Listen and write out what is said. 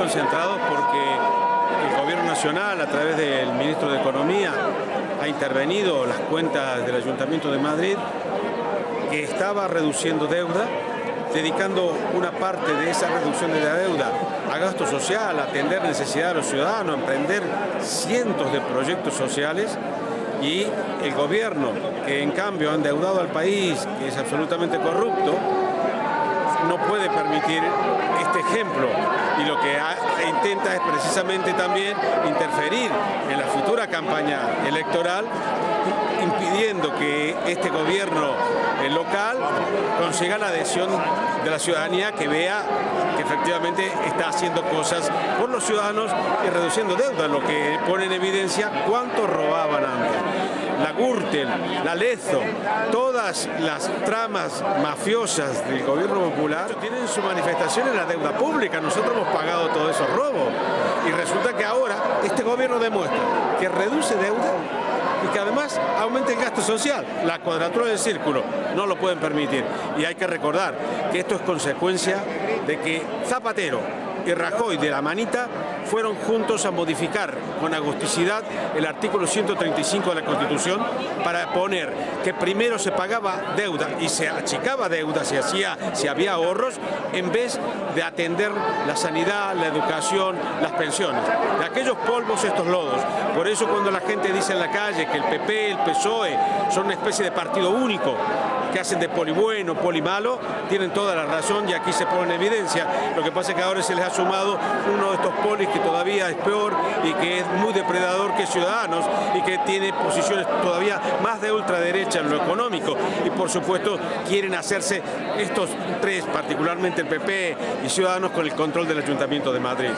concentrados porque el Gobierno Nacional, a través del Ministro de Economía, ha intervenido las cuentas del Ayuntamiento de Madrid, que estaba reduciendo deuda, dedicando una parte de esa reducción de la deuda a gasto social, a atender necesidades de los ciudadanos, a emprender cientos de proyectos sociales. Y el gobierno, que en cambio ha endeudado al país, que es absolutamente corrupto, no puede permitir este ejemplo es precisamente también interferir en la futura campaña electoral impidiendo que este gobierno local consiga la adhesión de la ciudadanía que vea que efectivamente está haciendo cosas por los ciudadanos y reduciendo deuda, lo que pone en evidencia cuánto robaban. La Gürtel, la Lezo, todas las tramas mafiosas del gobierno popular tienen su manifestación en la deuda pública. Nosotros hemos pagado todos esos robos. Y resulta que ahora este gobierno demuestra que reduce deuda y que además aumenta el gasto social. La cuadratura del círculo no lo pueden permitir. Y hay que recordar que esto es consecuencia de que Zapatero y Rajoy de la manita fueron juntos a modificar con agusticidad el artículo 135 de la Constitución para poner que primero se pagaba deuda y se achicaba deuda, se hacía, si había ahorros, en vez de atender la sanidad, la educación, las pensiones. De aquellos polvos estos lodos. Por eso cuando la gente dice en la calle que el PP, el PSOE son una especie de partido único, que hacen de poli bueno, poli malo, tienen toda la razón y aquí se pone en evidencia. Lo que pasa es que ahora se les ha sumado uno de estos polis que todavía es peor y que es muy depredador que Ciudadanos y que tiene posiciones todavía más de ultraderecha en lo económico y por supuesto quieren hacerse estos tres, particularmente el PP y Ciudadanos, con el control del Ayuntamiento de Madrid.